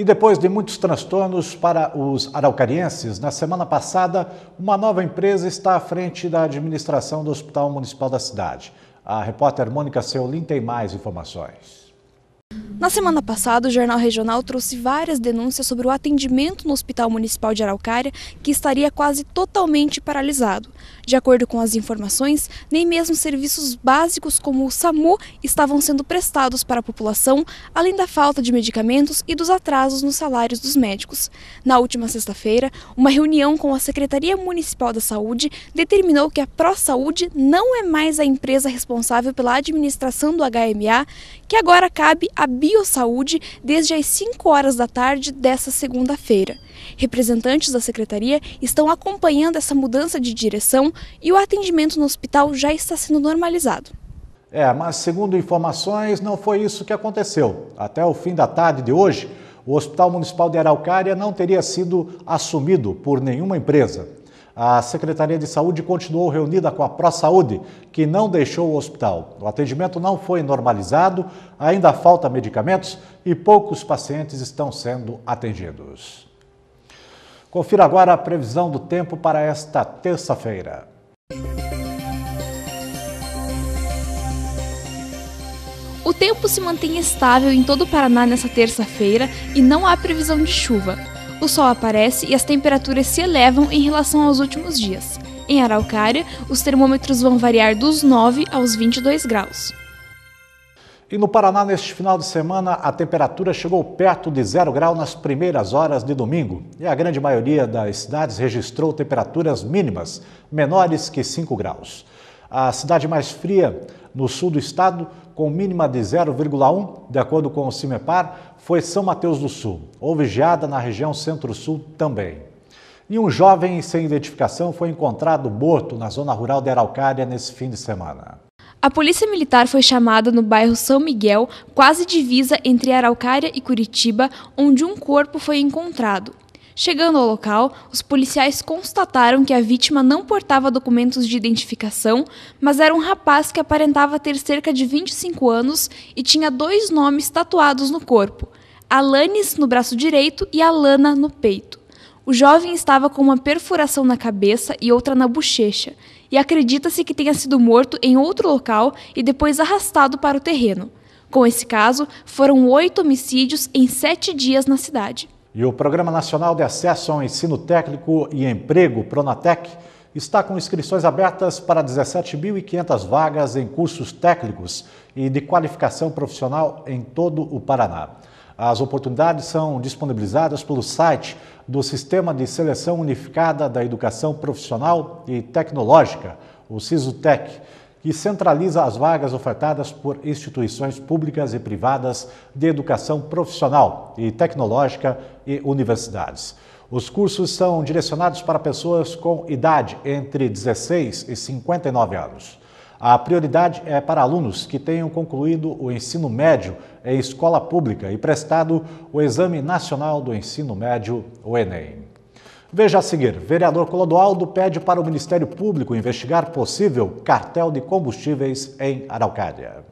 E depois de muitos transtornos para os araucarienses, na semana passada, uma nova empresa está à frente da administração do Hospital Municipal da cidade. A repórter Mônica Seolim tem mais informações. Na semana passada, o Jornal Regional trouxe várias denúncias sobre o atendimento no Hospital Municipal de Araucária, que estaria quase totalmente paralisado. De acordo com as informações, nem mesmo serviços básicos como o SAMU estavam sendo prestados para a população, além da falta de medicamentos e dos atrasos nos salários dos médicos. Na última sexta-feira, uma reunião com a Secretaria Municipal da Saúde determinou que a ProSaúde não é mais a empresa responsável pela administração do HMA, que agora cabe à Biosaúde desde as 5 horas da tarde desta segunda-feira. Representantes da secretaria estão acompanhando essa mudança de direção e o atendimento no hospital já está sendo normalizado. É, mas segundo informações, não foi isso que aconteceu. Até o fim da tarde de hoje, o Hospital Municipal de Araucária não teria sido assumido por nenhuma empresa. A Secretaria de Saúde continuou reunida com a ProSaúde, que não deixou o hospital. O atendimento não foi normalizado, ainda falta medicamentos e poucos pacientes estão sendo atendidos. Confira agora a previsão do tempo para esta terça-feira. O tempo se mantém estável em todo o Paraná nessa terça-feira e não há previsão de chuva o sol aparece e as temperaturas se elevam em relação aos últimos dias. Em Araucária, os termômetros vão variar dos 9 aos 22 graus. E no Paraná, neste final de semana, a temperatura chegou perto de zero grau nas primeiras horas de domingo. E a grande maioria das cidades registrou temperaturas mínimas, menores que 5 graus. A cidade mais fria no sul do estado, com mínima de 0,1, de acordo com o CIMEPAR, foi São Mateus do Sul. Houve geada na região centro-sul também. E um jovem sem identificação foi encontrado morto na zona rural de Araucária nesse fim de semana. A polícia militar foi chamada no bairro São Miguel, quase divisa entre Araucária e Curitiba, onde um corpo foi encontrado. Chegando ao local, os policiais constataram que a vítima não portava documentos de identificação, mas era um rapaz que aparentava ter cerca de 25 anos e tinha dois nomes tatuados no corpo: Alanis no braço direito e Alana no peito. O jovem estava com uma perfuração na cabeça e outra na bochecha, e acredita-se que tenha sido morto em outro local e depois arrastado para o terreno. Com esse caso, foram oito homicídios em sete dias na cidade. E o Programa Nacional de Acesso ao Ensino Técnico e Emprego, Pronatec, está com inscrições abertas para 17.500 vagas em cursos técnicos e de qualificação profissional em todo o Paraná. As oportunidades são disponibilizadas pelo site do Sistema de Seleção Unificada da Educação Profissional e Tecnológica, o SISUTEC, que centraliza as vagas ofertadas por instituições públicas e privadas de educação profissional e tecnológica e universidades. Os cursos são direcionados para pessoas com idade entre 16 e 59 anos. A prioridade é para alunos que tenham concluído o ensino médio em escola pública e prestado o Exame Nacional do Ensino Médio, o Enem. Veja a seguir: vereador Clodoaldo pede para o Ministério Público investigar possível cartel de combustíveis em Araucária.